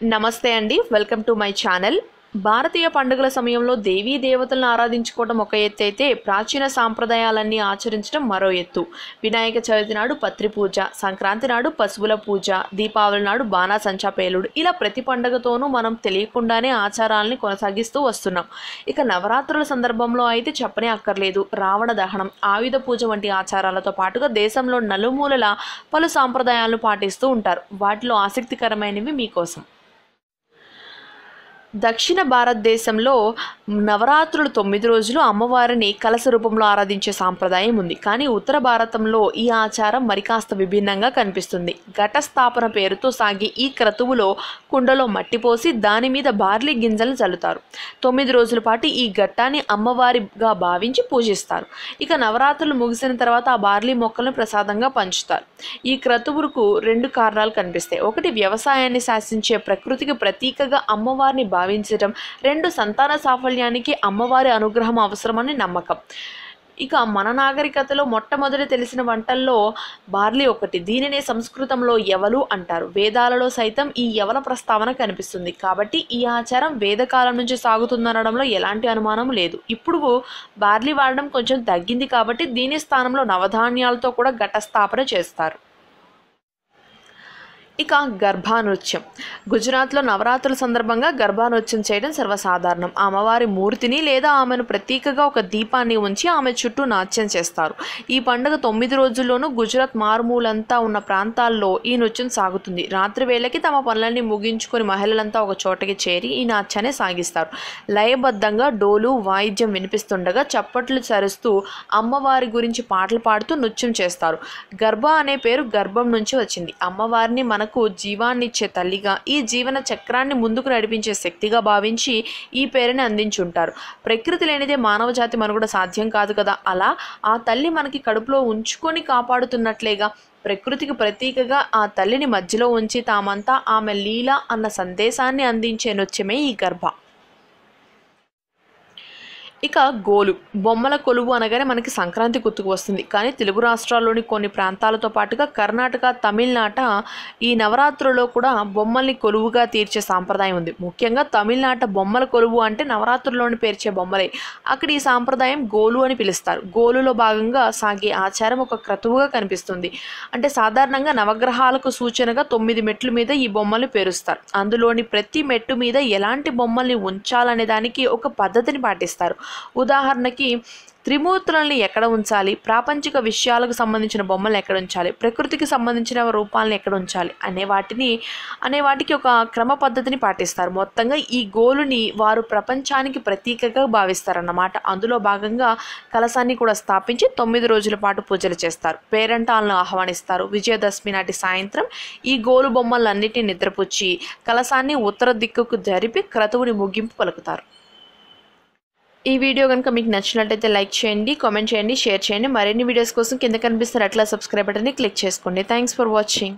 నమస్తే అండి. Welcome to my channel. భారతీయ పండుగల సమయంలో దేవీ దేవతలను ఆరాధించుకోవడం ఒక ఎత్తు అయితే ప్రాచీన సాంప్రదాయాలన్నీ ఆచరించడం మరో ఎత్తు. వినాయక చవితి నాడు పత్రి పూజ సంక్రాంతి నాడు పశువుల పూజ దీపావళి నాడు బాణాసంచా పేలుడు ఇలా ప్రతి పండుగతోనూ మనం తెలియకుండానే ఆచారాలని కొనసాగిస్తూ వస్తున్నాం. ఇక నవరాత్రుల సందర్భంలో అయితే చెప్పనే అక్కర్లేదు. రావణ దహనం ఆయుధ పూజ వంటి ఆచారాలతో పాటుగా దేశంలో నలుమూలల పలు సాంప్రదాయాలను పాటిస్తూ ఉంటారు. వాటిలో ఆసక్తికరమైనవి మీకోసం. దక్షిణ భారతదేశంలో నవరాత్రులు తొమ్మిది రోజులు అమ్మవారిని కలశ రూపంలో ఆరాధించే సాంప్రదాయం ఉంది. కానీ ఉత్తర భారతంలో ఈ ఆచారం మరి కాస్త విభిన్నంగా కనిపిస్తుంది. ఘటస్థాపన పేరుతో సాగే ఈ క్రతువులో కుండలో మట్టి పోసి దాని మీద బార్లీ గింజలు చల్లుతారు. తొమ్మిది రోజుల పాటు ఈ ఘట్టాన్ని అమ్మవారిగా భావించి పూజిస్తారు. ఇక నవరాత్రులు ముగిసిన తర్వాత ఆ బార్లీ మొక్కలను ప్రసాదంగా పంచుతారు. ఈ క్రతువుకు రెండు కారణాలు కనిపిస్తాయి. ఒకటి వ్యవసాయాన్ని శాసించే ప్రకృతికి ప్రతీకగా అమ్మవారిని భావించడం రెండు సంతాన సాఫల్యానికి అమ్మవారి అనుగ్రహం అవసరమని నమ్మకం. ఇక మన నాగరికతలో మొట్టమొదటి తెలిసిన వంటల్లో బార్లీ ఒకటి. దీనినే సంస్కృతంలో ఎవలు అంటారు? వేదాలలో సైతం ఈ యవల ప్రస్తావన కనిపిస్తుంది. కాబట్టి ఈ ఆచారం వేదకాలం నుంచి సాగుతుందనడంలో ఎలాంటి అనుమానం లేదు. ఇప్పుడు బార్లీ వాడడం కొంచెం తగ్గింది కాబట్టి దీని స్థానంలో నవధాన్యాలతో కూడా ఘటస్థాపన చేస్తారు. ఇక గర్భానృత్యం. గుజరాత్లో నవరాత్రుల సందర్భంగా గర్భానృత్యం చేయడం సర్వసాధారణం. అమ్మవారి మూర్తిని లేదా ఆమెను ప్రతీకగా ఒక దీపాన్ని ఉంచి ఆమె చుట్టూ నాట్యం చేస్తారు. ఈ పండుగ తొమ్మిది రోజుల్లోనూ గుజరాత్ మారుమూలంతా ఉన్న ప్రాంతాల్లో ఈ నృత్యం సాగుతుంది. రాత్రి వేళకి తమ పనులన్నీ ముగించుకొని మహిళలంతా ఒక చోటకి చేరి ఈ నాట్యాన్ని సాగిస్తారు. లయబద్ధంగా డోలు వాయిద్యం వినిపిస్తుండగా చప్పట్లు చరుస్తూ అమ్మవారి గురించి పాటలు పాడుతూ నృత్యం చేస్తారు. గర్భ అనే పేరు గర్భం నుంచి వచ్చింది. అమ్మవారిని మన మనకు జీవాన్నిచ్చే తల్లిగా ఈ జీవన చక్రాన్ని ముందుకు నడిపించే శక్తిగా భావించి ఈ పేరుని అందించుంటారు. ప్రకృతి లేనిదే మానవ జాతి మనుగడ సాధ్యం కాదు కదా? అలా ఆ తల్లి మనకి కడుపులో ఉంచుకొని కాపాడుతున్నట్లేగా? ప్రకృతికి ప్రతీకగా ఆ తల్లిని మధ్యలో ఉంచి తామంతా ఆమె లీల అన్న సందేశాన్ని అందించే నృత్యమే ఈ గర్భ. ఇక గోలు. బొమ్మల కొలువు అనగానే మనకి సంక్రాంతి గుర్తుకు వస్తుంది. కానీ తెలుగు రాష్ట్రాల్లోని కొన్ని ప్రాంతాలతో పాటుగా కర్ణాటక తమిళనాట ఈ నవరాత్రుల్లో కూడా బొమ్మల్ని కొలువుగా తీర్చే సాంప్రదాయం ఉంది. ముఖ్యంగా తమిళనాట బొమ్మల కొలువు అంటే నవరాత్రుల్లోని పేర్చే బొమ్మలే. అక్కడ ఈ సాంప్రదాయం గోలు అని పిలుస్తారు. గోలులో భాగంగా సాగే ఆచారం ఒక క్రతువుగా కనిపిస్తుంది. అంటే సాధారణంగా నవగ్రహాలకు సూచనగా తొమ్మిది మెట్ల మీద ఈ బొమ్మల్ని పేరుస్తారు. అందులోని ప్రతి మెట్టు మీద ఎలాంటి బొమ్మల్ని ఉంచాలనే దానికి ఒక పద్ధతిని పాటిస్తారు. ఉదాహరణకి త్రిమూర్తులని ఎక్కడ ఉంచాలి? ప్రాపంచిక విషయాలకు సంబంధించిన బొమ్మలు ఎక్కడ ఉంచాలి? ప్రకృతికి సంబంధించిన రూపాలను ఎక్కడ ఉంచాలి? అనే వాటిని అనే వాటికి ఒక క్రమ పద్ధతిని పాటిస్తారు. మొత్తంగా ఈ గోలుని వారు ప్రపంచానికి ప్రతీకగా భావిస్తారన్నమాట. అందులో భాగంగా కలశాన్ని కూడా స్థాపించి తొమ్మిది రోజుల పాటు పూజలు చేస్తారు. పేరంటాలను ఆహ్వానిస్తారు. విజయదశమి నాటి సాయంత్రం ఈ గోలు బొమ్మలన్నిటిని నిద్రపుచ్చి కలశాన్ని ఉత్తర దిక్కుకు జరిపి క్రతువుని ముగింపు పలుకుతారు. ఈ వీడియో కనుక మీకు నచ్చినట్లయితే లైక్ చేయండి కామెంట్ చేయండి షేర్ చేయండి. మరిన్ని వీడియోస్ కోసం కింద కనిపిస్తారు అట్లా సబ్స్క్రైబ్ బటన్ని క్లిక్ చేసుకోండి. Thanks for watching